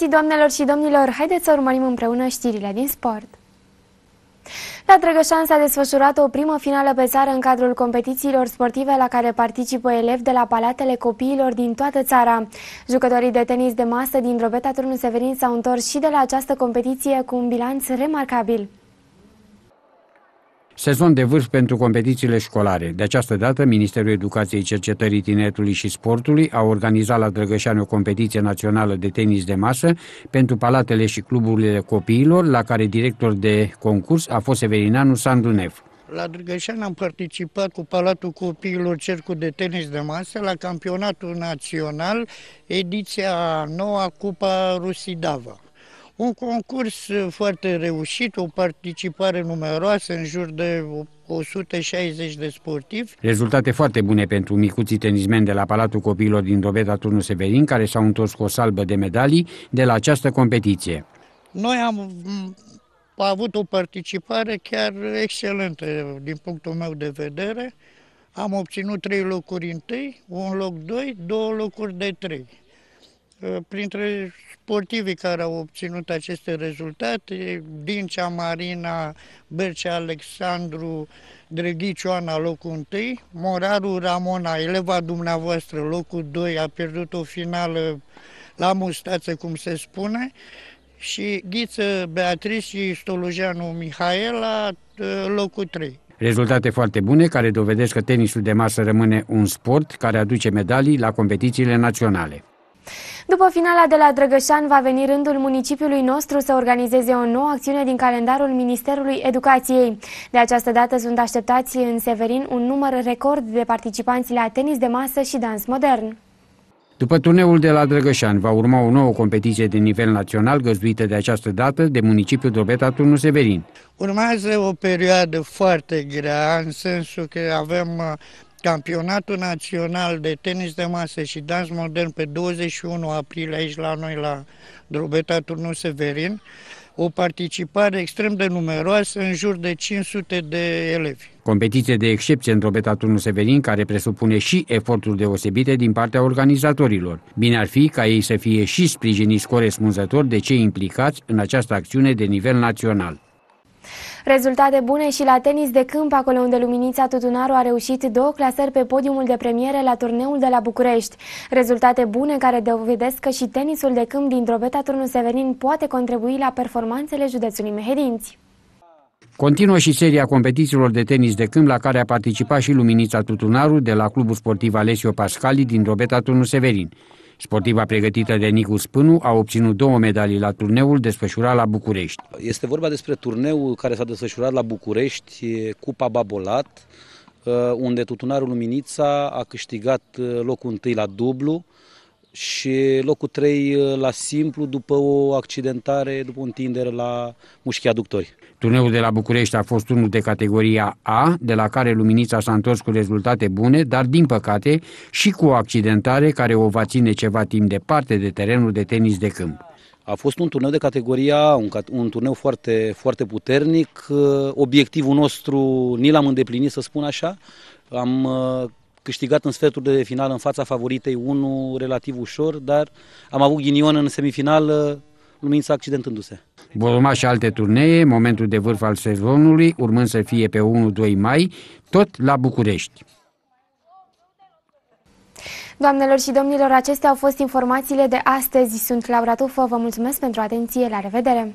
găsit, doamnelor și domnilor! Haideți să urmărim împreună știrile din sport. La Drăgășan s-a desfășurat o primă finală pe țară în cadrul competițiilor sportive la care participă elevi de la palatele copiilor din toată țara. Jucătorii de tenis de masă din Drobeta Turnu Severin s-au întors și de la această competiție cu un bilanț remarcabil. Sezon de vârf pentru competițiile școlare. De această dată, Ministerul Educației, Cercetării, Tineretului și Sportului a organizat la Drăgășani o competiție națională de tenis de masă pentru palatele și cluburile copiilor, la care director de concurs a fost Severinanu Sandu Nev. La Drăgășani am participat cu Palatul Copiilor Cercul de Tenis de Masă la campionatul național, ediția noua Cupa Rusidava. Un concurs uh, foarte reușit, o participare numeroasă, în jur de 160 de sportivi. Rezultate foarte bune pentru micuții tenismeni de la Palatul Copiilor din Dobeta Turnu Severin, care s-au întors cu o salbă de medalii de la această competiție. Noi am avut o participare chiar excelentă din punctul meu de vedere. Am obținut trei locuri întâi, un loc doi, două locuri de trei. Uh, printre sportivii care au obținut aceste rezultate, Dincea Marina, Bercea Alexandru, Drăghiciu Ana, locul 1, Moraru Ramona, eleva dumneavoastră, locul 2, a pierdut o finală la mustață, cum se spune, și Ghiță Beatrice și Stolujeanu Mihaela, uh, locul 3. Rezultate foarte bune care dovedesc că tenisul de masă rămâne un sport care aduce medalii la competițiile naționale. După finala de la Drăgășan, va veni rândul municipiului nostru să organizeze o nouă acțiune din calendarul Ministerului Educației. De această dată sunt așteptați în Severin un număr record de participanți la tenis de masă și dans modern. După turneul de la Drăgășan, va urma o nouă competiție de nivel național găzduită de această dată de municipiul Drobeta Turnu Severin. Urmează o perioadă foarte grea, în sensul că avem Campionatul Național de Tenis de Masă și Dans Modern pe 21 aprilie aici la noi la Drobeta Turnu Severin, o participare extrem de numeroasă, în jur de 500 de elevi. Competiție de excepție în Drobeta Turnu Severin, care presupune și eforturi deosebite din partea organizatorilor. Bine ar fi ca ei să fie și sprijiniți corespunzător de cei implicați în această acțiune de nivel național. Rezultate bune și la tenis de câmp, acolo unde Luminița Tutunaru a reușit două clasări pe podiumul de premiere la turneul de la București. Rezultate bune care dovedesc că și tenisul de câmp din Drobeta Turnu Severin poate contribui la performanțele județului Mehedinți. Continuă și seria competițiilor de tenis de câmp la care a participat și Luminița Tutunaru de la Clubul Sportiv Alessio Pascali din Drobeta Turnu Severin. Sportiva pregătită de Nicu Spânu a obținut două medalii la turneul desfășurat la București. Este vorba despre turneul care s-a desfășurat la București, Cupa Babolat, uh, unde Tutunarul Luminița a câștigat uh, locul întâi la dublu și locul 3 uh, la simplu după o accidentare, după un tindere la mușchii aductori. Turneul de la București a fost unul de categoria A, de la care Luminița s-a întors cu rezultate bune, dar din păcate și cu o accidentare care o va ține ceva timp departe de terenul de tenis de câmp. A fost un turneu de categoria A, un, un turneu foarte, foarte puternic. Uh, obiectivul nostru ni l-am îndeplinit, să spun așa. Am uh, câștigat în sfertul de final în fața favoritei unul relativ ușor, dar am avut ghinion în semifinal lumința accidentându-se. Vor urma și alte turnee, momentul de vârf al sezonului, urmând să fie pe 1-2 mai, tot la București. Doamnelor și domnilor, acestea au fost informațiile de astăzi. Sunt Laura Tufă, vă mulțumesc pentru atenție, la revedere!